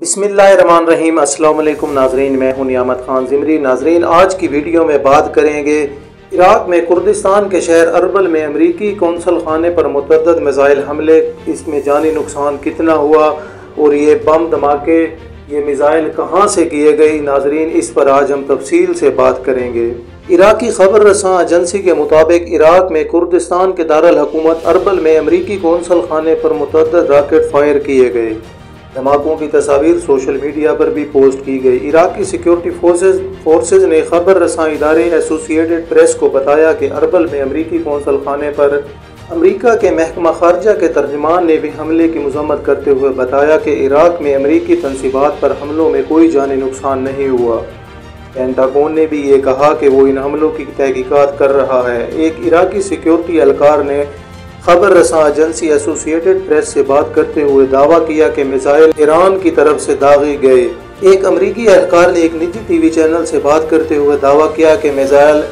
बिसमीम अल्लाम नाजरीन, मैं हूँ नियामत खान जिमरी। नाजरीन, आज की वीडियो में बात करेंगे इराक में कुर्दिस्तान के शहर अरबल में अमरीकी कौंसल खाने पर मुतद मिज़ाइल हमले। इसमें जानी नुकसान कितना हुआ और ये बम धमाके, ये मिज़ाइल कहाँ से किए गए? नाजरीन, इस पर आज हम तफसील से बात करेंगे। इराकी खबर रसा एजेंसी के मुताबिक इराक में कुर्दिस्तान के दारल हुकूमत अरबल में अमरीकी कौंसल खाने पर मुतद राकेट फायर किए गए। धमाकों की तस्वीर सोशल मीडिया पर भी पोस्ट की गई। इराकी सिक्योरिटी फोर्सेज फोर्सेज ने खबर रसा इदारे एसोसिएटेड प्रेस को बताया कि अरबल में अमरीकी कौंसल खाने पर अमरीका के महकमा खारजा के तर्जमान ने भी हमले की मजम्मत करते हुए बताया कि इराक में अमरीकी तनसीबात पर हमलों में कोई जानी नुकसान नहीं हुआ। पेंटागोन ने भी ये कहा कि वो इन हमलों की तहकीकात कर रहा है। एक इराकी सिक्योरिटी एहलकार ने खबर रसा एजेंसी एसोसिएटेड प्रेस से बात करते हुए दावा किया कि मिसाइल ईरान की तरफ़ से दागे गए। एक अमरीकी एहलकार ने एक निजी टीवी चैनल से बात करते हुए दावा किया कि मिसाइल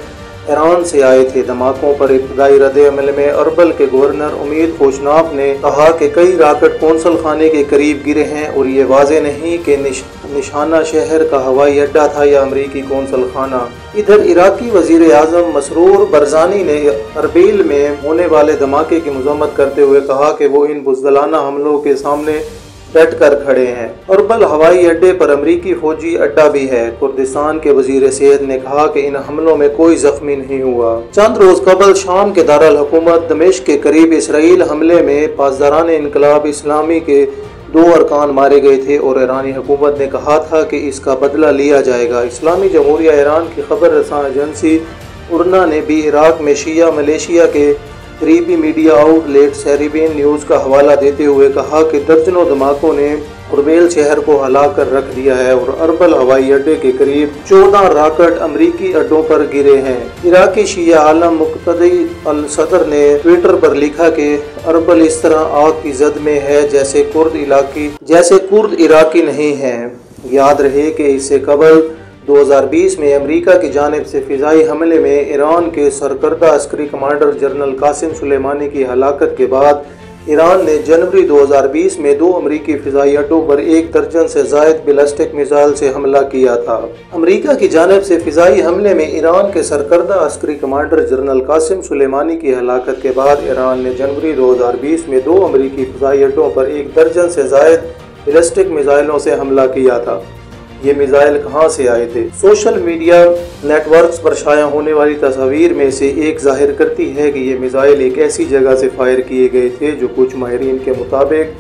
ईरान से आए थे धमाकों पर इब्तदाई रद्द अमल में अरबल के गवर्नर उमीद खोशनाफ ने कहा कि कई राकेट कौंसल खाने के करीब गिरे हैं और ये वाजे नहीं कि निश, निशाना शहर का हवाई अड्डा था या अमरीकी कौंसल खाना इधर इराकी वज़ीर अजम मसरूर बरजानी ने अरबील में होने वाले धमाके की मजम्मत करते हुए कहा कि वो इन बुजदलाना हमलों के सामने डट कर खड़े हैं। अरबल हवाई अड्डे पर अमरीकी फौजी अड्डा भी है। कुर्दिस्तान के वज़ीर सेहत ने कहा कि इन हमलों में कोई जख्मी नहीं हुआ। चंद रोज कबल शाम के दारल हुकूमत दमिश के करीब इसराइल हमले में पासदारान इनकलाब इस्लामी के दो अरकान मारे गए थे और ईरानी हुकूमत ने कहा था कि इसका बदला लिया जाएगा। इस्लामी जमहूरिया ईरान की खबर रसा एजेंसी उर्ना ने भी इराक में शिया मलेशिया के करीबी मीडिया आउटलेट सैरिबेन न्यूज़ का हवाला देते हुए कहा कि दर्जनों धमाकों ने उर्बेल शहर को हला कर रख दिया है और अरबल हवाई अड्डे के करीब चौदह राकेट अमरीकी अड्डों पर गिरे हैं। इराकी शिया आलम मुख्तदी अल सदर ने ट्विटर पर लिखा कि अरबल इस तरह आग की जद में है जैसे कुर्द इलाकी जैसे कुर्द इराकी नहीं है। याद रहे कि इससे कबल 2020 में अमेरिका की जानब से फ़िज़ाई हमले में ईरान के सरकर्दा अस्करी कमांडर जनरल कासिम सुलेमानी की हलाकत के बाद ईरान ने जनवरी 2020 में दो अमरीकी फ़िज़ाई अड्डों पर एक दर्जन से जायद बिलास्टिक मिसाइल से हमला किया था। अमरीका की जानब से फ़िज़ाई हमले में ईरान के सरकर्दा अस्करी कमांडर जनरल कासिम सुलेमानी की हलाकत के बाद ईरान ने जनवरी 2020 में दो अमरीकी फ़िज़ाई अड्डों पर एक दर्जन से जायद बिलास्टिक मिसाइलों से हमला किया था। ये मिसाइल कहाँ से आए थे? सोशल मीडिया नेटवर्क्स पर शाया होने वाली तस्वीर में से एक ज़ाहिर करती है कि ये मिसाइल एक ऐसी जगह से फायर किए गए थे जो कुछ माहरीन के मुताबिक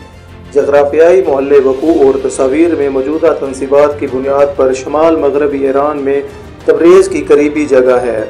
जगराफियाई मोहल्ले वकू और तस्वीर में मौजूदा तनसीबात की बुनियाद पर शमाल मगरबी ईरान में तबरेज़ की करीबी जगह है।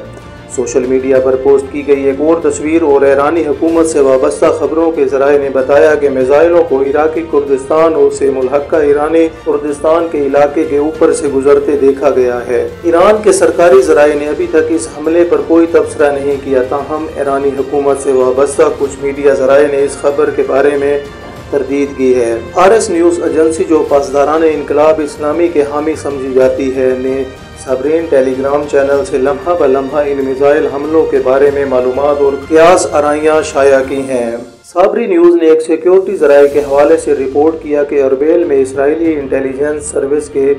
सोशल मीडिया पर पोस्ट की गई एक और तस्वीर और ईरानी हुकूमत से वाबस्ता खबरों के जराए ने बताया कि मिज़ाइलों को इराकी कुर्दिस्तान और से मुलहका ईरानी कुर्दिस्तान के इलाके के ऊपर से गुजरते देखा गया है। ईरान के सरकारी जराये ने अभी तक इस हमले पर कोई तबसरा नहीं किया। ताहम ईरानी हुकूमत से वाबस्ता कुछ मीडिया जराये ने इस खबर के बारे में तरदीद की है। आर एस न्यूज़ एजेंसी जो पासदारान इनकलाब इस्लामी के हामी समझी जाती है, ने सबरीन टेलीग्राम चैनल से लम्हा ब लम्हा इन मिज़ाइल हमलों के बारे में मालूम और क्यास आराइयाँ शाया की हैं। साबरी न्यूज़ ने एक सिक्योरिटी जराए के हवाले से रिपोर्ट किया कि अरबेल में इसराइली इंटेलिजेंस सर्विस के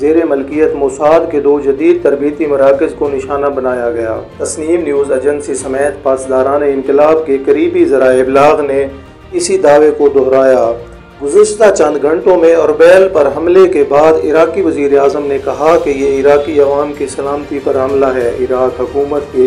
जेर मलकियत मोसाद के दो जदीद तरबती मराकज़ को निशाना बनाया गया। तस्नीम न्यूज़ एजेंसी समेत पासदारान इनकलाब के करीबी जराए इबलाग ने इसी दावे को दोहराया। गुजशत चंद घंटों में अरबैल पर हमले के बाद इराकी वज़ीर अजम ने कहा कि ये इराकी अवाम की सलामती पर हमला है। इराक हुकूमत के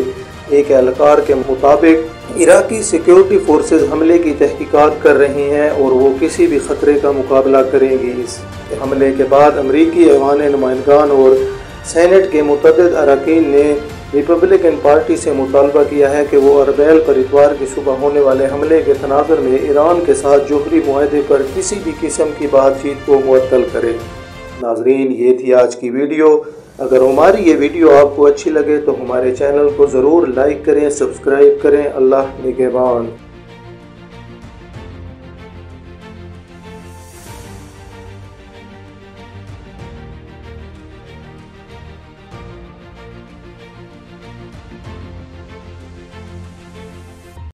एक एहलकार के मुताबिक इराकी सिक्योरिटी फोर्सेज हमले की तहकीकात कर रही हैं और वो किसी भी ख़तरे का मुकाबला करेंगी। इस हमले के बाद अमरीकी अवान नुमाइंदान और सैनट के मुतद अरकान ने रिपब्लिकन पार्टी से मुतालबा किया है कि वो अरबैल पर इतवार की सुबह होने वाले हमले के तनाजर में ईरान के साथ जोहरी माहे पर किसी भी किस्म की बातचीत को मअतल करे। नाजरीन, ये थी आज की वीडियो। अगर हमारी ये वीडियो आपको अच्छी लगे तो हमारे चैनल को ज़रूर लाइक करें, सब्सक्राइब करें। अल्लाह निगेबान।